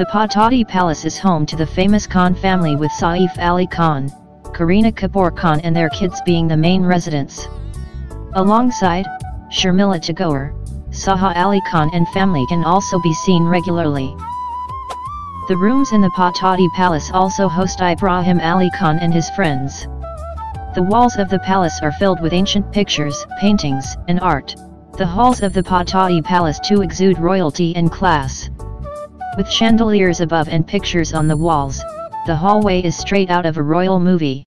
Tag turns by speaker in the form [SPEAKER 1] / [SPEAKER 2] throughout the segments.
[SPEAKER 1] The Pataudi Palace is home to the famous Khan family with Saif Ali Khan, Kareena Kapoor Khan and their kids being the main residents. Alongside, Sharmila Tagore, Soha Ali Khan and family can also be seen regularly. The rooms in the Pataudi Palace also host Ibrahim Ali Khan and his friends. The walls of the palace are filled with ancient pictures, paintings, and art. The halls of the Pataudi Palace too exude royalty and class. With chandeliers above and pictures on the walls, the hallway is straight out of a royal movie.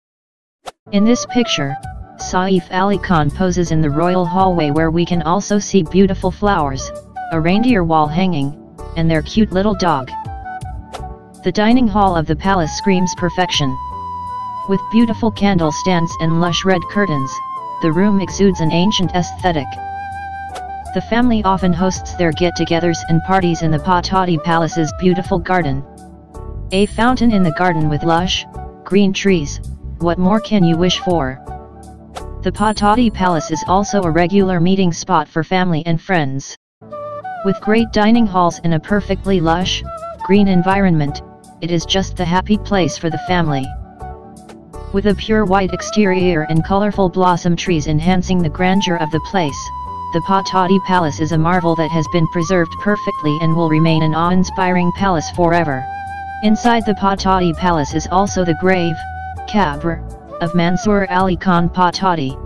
[SPEAKER 1] In this picture, Saif Ali Khan poses in the royal hallway where we can also see beautiful flowers, a reindeer wall hanging, and their cute little dog. The dining hall of the palace screams perfection. With beautiful candle stands and lush red curtains, the room exudes an ancient aesthetic. The family often hosts their get-togethers and parties in the Pataudi Palace's beautiful garden. A fountain in the garden with lush, green trees, what more can you wish for? The Pataudi Palace is also a regular meeting spot for family and friends. With great dining halls and a perfectly lush, green environment, it is just the happy place for the family. With a pure white exterior and colorful blossom trees enhancing the grandeur of the place, the Pataudi Palace is a marvel that has been preserved perfectly and will remain an awe-inspiring palace forever. Inside the Pataudi Palace is also the grave, Qabr, of Mansur Ali Khan Pataudi.